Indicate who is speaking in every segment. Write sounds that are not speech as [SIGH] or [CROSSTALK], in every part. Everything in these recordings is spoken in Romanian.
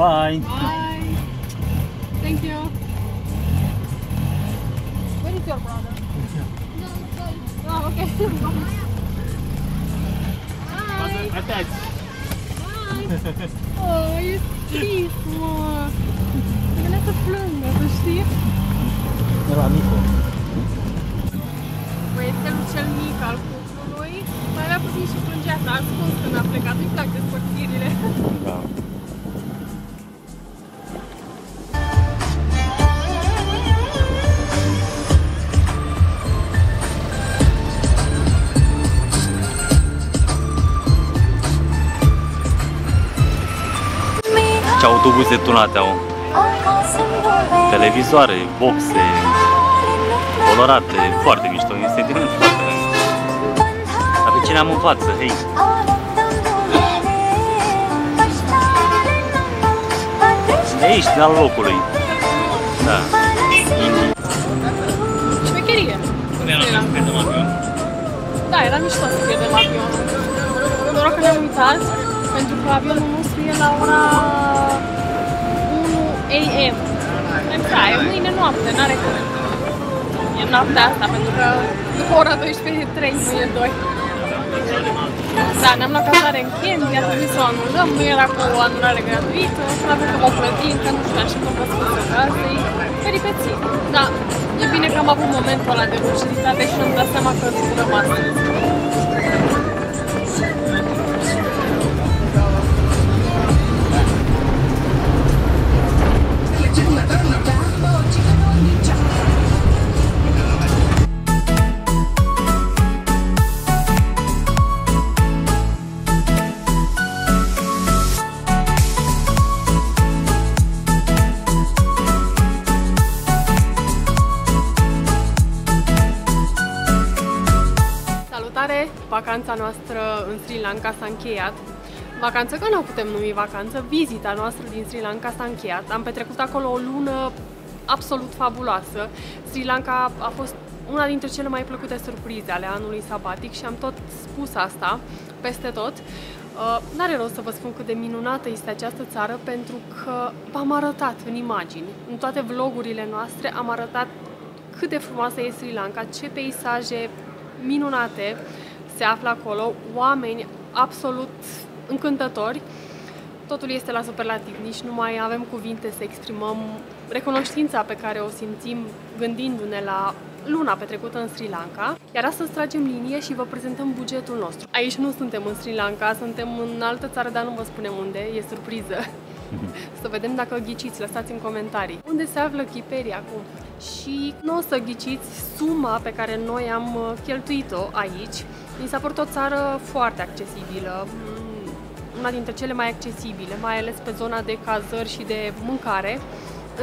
Speaker 1: Bye!
Speaker 2: Bye! Thank you! Where is your brother? Oh, okay. [LAUGHS] Bye!
Speaker 1: Atați!
Speaker 2: Bye! Oh, e
Speaker 1: Ce autobuze tunate au. Televizoare, boxe, colorate, foarte mișto, un sentiment foarte bun. Dar pe cine am în față? Hei! De aici, din al locului. Da. Indii.
Speaker 2: Șmecherie.
Speaker 1: Unde era să pierdem avion?
Speaker 2: Da, era mișto să pierdem avionul. Doar că ne-am uitat, pentru că avionul nostru e la ora 1 AM. Da, e mâine noapte, n-are cum. E noaptea asta, pentru că după ora 12 e 3, nu e 2. Da, ne-am luat cazare în Candy, a trebuit să o anulăm, nu era cu o anulare gratuită, a avut că o plătim, că nu știu, așa cum vă spun că asta e peripeții. Da, e bine că am avut momentul ăla de luciditate și am dat seama că zburăm astăzi. Vacanța noastră în Sri Lanka s-a încheiat. Vacanță că nu o putem numi vacanță, vizita noastră din Sri Lanka s-a încheiat. Am petrecut acolo o lună absolut fabuloasă. Sri Lanka a fost una dintre cele mai plăcute surprize ale anului sabatic și am tot spus asta peste tot. Uh, N-are rost să vă spun cât de minunată este această țară pentru că v-am arătat în imagini. În toate vlogurile noastre am arătat cât de frumoasă e Sri Lanka, ce peisaje minunate se află acolo, oameni absolut încântători. Totul este la superlativ, nici nu mai avem cuvinte să exprimăm recunoștința pe care o simțim gândindu-ne la luna petrecută în Sri Lanka. Iar astăzi tragem linie și vă prezentăm bugetul nostru. Aici nu suntem în Sri Lanka, suntem în altă țară, dar nu vă spunem unde, e surpriză. [LAUGHS] Să vedem dacă ghiciți, lăsați în comentarii. Unde se află Chiperia acum? Și nu o să ghiciți suma pe care noi am uh, cheltuit-o aici. Mi s-a părut o țară foarte accesibilă, mm, una dintre cele mai accesibile, mai ales pe zona de cazări și de mâncare.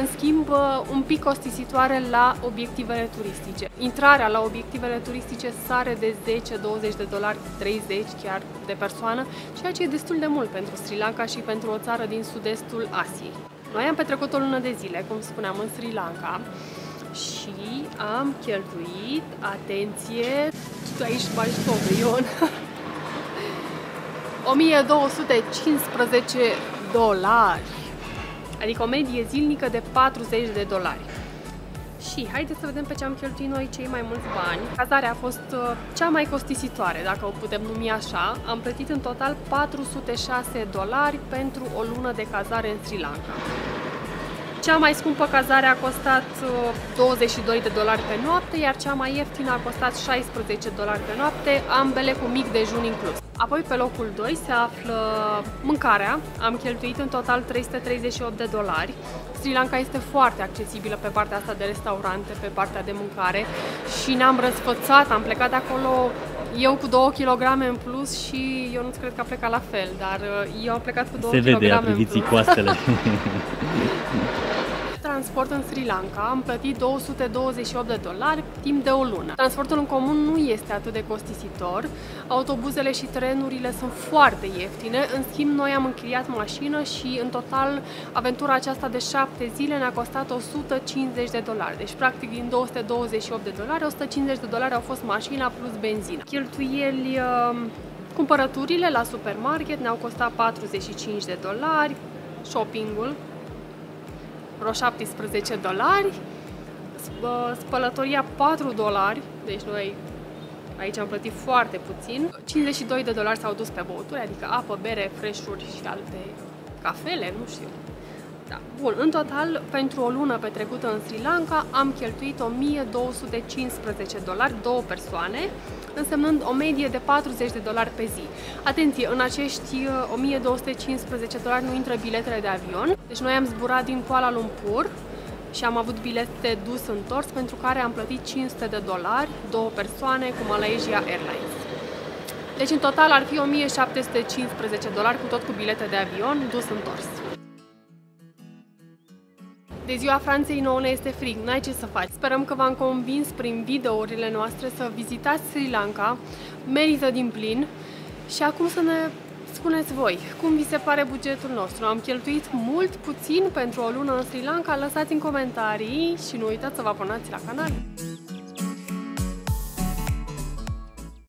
Speaker 2: În schimb, uh, un pic costisitoare la obiectivele turistice. Intrarea la obiectivele turistice sare de 10-20 de dolari, 30 chiar de persoană, ceea ce e destul de mult pentru Sri Lanka și pentru o țară din sud-estul Asiei. Noi am petrecut o lună de zile, cum spuneam, în Sri Lanka și am cheltuit, atenție, tu aici bagi tobe, Ion, [LAUGHS] 1215 dolari, adică o medie zilnică de 40 de dolari. Și haideți să vedem pe ce am cheltuit noi cei mai mulți bani. Cazarea a fost uh, cea mai costisitoare, dacă o putem numi așa. Am plătit în total 406 dolari pentru o lună de cazare în Sri Lanka. Cea mai scumpă cazare a costat uh, 22 de dolari pe noapte, iar cea mai ieftină a costat 16 dolari pe noapte, ambele cu mic dejun inclus. Apoi pe locul 2 se află mâncarea, am cheltuit în total 338 de dolari. Sri Lanka este foarte accesibilă pe partea asta de restaurante, pe partea de mâncare și ne-am răsfățat, am plecat de acolo eu cu 2 kg în plus și eu nu cred că a plecat la fel, dar uh, eu am plecat cu 2
Speaker 1: Se
Speaker 2: kg
Speaker 1: vede, a
Speaker 2: în
Speaker 1: privit
Speaker 2: plus.
Speaker 1: coastele. [LAUGHS]
Speaker 2: Transport în Sri Lanka am plătit 228 de dolari timp de o lună. Transportul în comun nu este atât de costisitor, autobuzele și trenurile sunt foarte ieftine, în schimb noi am închiriat mașină și în total aventura aceasta de 7 zile ne-a costat 150 de dolari. Deci practic din 228 de dolari, 150 de dolari au fost mașina plus benzină. Cheltuieli uh, Cumpărăturile la supermarket ne-au costat 45 de dolari, shoppingul, vreo 17 dolari, spălătoria 4 dolari, deci noi aici am plătit foarte puțin, 52 de dolari s-au dus pe băuturi, adică apă, bere, freșuri și alte cafele, nu știu. Da. Bun, în total, pentru o lună petrecută în Sri Lanka, am cheltuit 1215 dolari, două persoane, însemnând o medie de 40 de dolari pe zi. Atenție, în acești 1215 uh, dolari nu intră biletele de avion, deci noi am zburat din Kuala Lumpur și am avut bilete dus-întors pentru care am plătit 500 de dolari, două persoane cu Malaysia Airlines. Deci în total ar fi 1715 dolari cu tot cu bilete de avion dus-întors. De ziua Franței nouă ne este frig, n-ai ce să faci. Sperăm că v-am convins prin videourile noastre să vizitați Sri Lanka, merită din plin. Și acum să ne spuneți voi, cum vi se pare bugetul nostru? Am cheltuit mult, puțin pentru o lună în Sri Lanka? Lăsați în comentarii și nu uitați să vă abonați la canal.